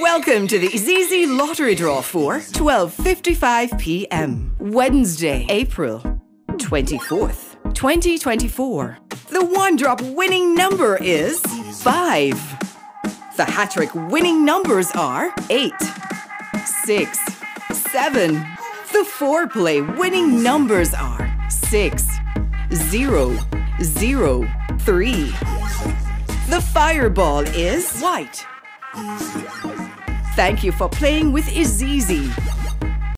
Welcome to the IZIZZI Lottery Draw for 12:55 p.m. Wednesday, April 24th, 2024. The one-drop winning number is 5. The HaTTrik winning numbers are 8, 6, 7. The four-play winning numbers are 6, 0, 0, 3. The fireball is white. Thank you for playing with IZIZZI.